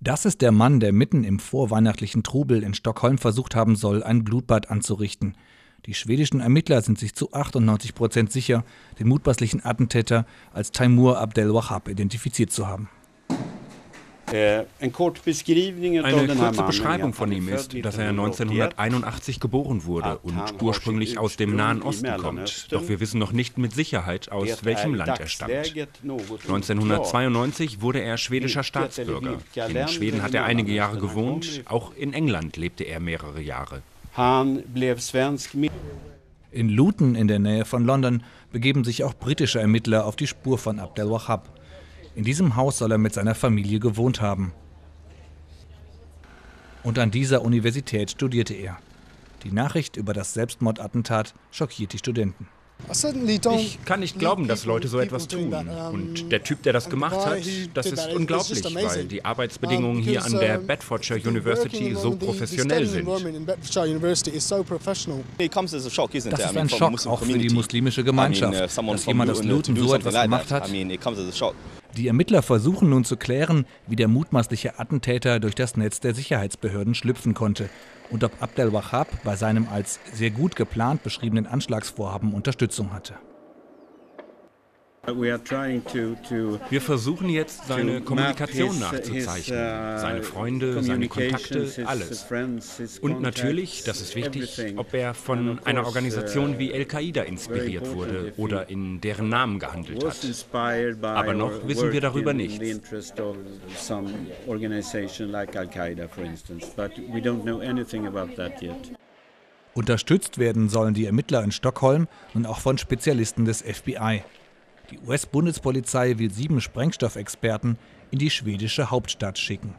Das ist der Mann, der mitten im vorweihnachtlichen Trubel in Stockholm versucht haben soll, ein Blutbad anzurichten. Die schwedischen Ermittler sind sich zu 98 Prozent sicher, den mutmaßlichen Attentäter als Taimur Abdel Wahab identifiziert zu haben. Äh, Eine kurze Beschreibung von ihm ist, dass er 1981 geboren wurde und ursprünglich aus dem Nahen Osten kommt. Doch wir wissen noch nicht mit Sicherheit, aus welchem Land er stammt. 1992 wurde er schwedischer Staatsbürger. In Schweden hat er einige Jahre gewohnt, auch in England lebte er mehrere Jahre. In Luton in der Nähe von London begeben sich auch britische Ermittler auf die Spur von Abdel Wahab. In diesem Haus soll er mit seiner Familie gewohnt haben. Und an dieser Universität studierte er. Die Nachricht über das Selbstmordattentat schockiert die Studenten. Ich kann nicht glauben, dass Leute so etwas tun. Und der Typ, der das gemacht hat, das ist unglaublich, weil die Arbeitsbedingungen hier an der Bedfordshire University so professionell sind. Das ist ein Schock, auch für die muslimische Gemeinschaft, uh, dass jemand aus Luton so etwas gemacht hat. Die Ermittler versuchen nun zu klären, wie der mutmaßliche Attentäter durch das Netz der Sicherheitsbehörden schlüpfen konnte und ob Abdel Wahab bei seinem als sehr gut geplant beschriebenen Anschlagsvorhaben Unterstützung hatte. Wir versuchen jetzt seine Kommunikation nachzuzeichnen, uh, seine Freunde, seine Kontakte, alles. Und natürlich, das ist wichtig, ob er von einer Organisation wie uh, Al-Qaida inspiriert wurde oder in deren Namen gehandelt hat. Aber noch wissen wir darüber nichts. Unterstützt werden sollen die Ermittler in Stockholm nun auch von Spezialisten des FBI. Die US-Bundespolizei will sieben Sprengstoffexperten in die schwedische Hauptstadt schicken.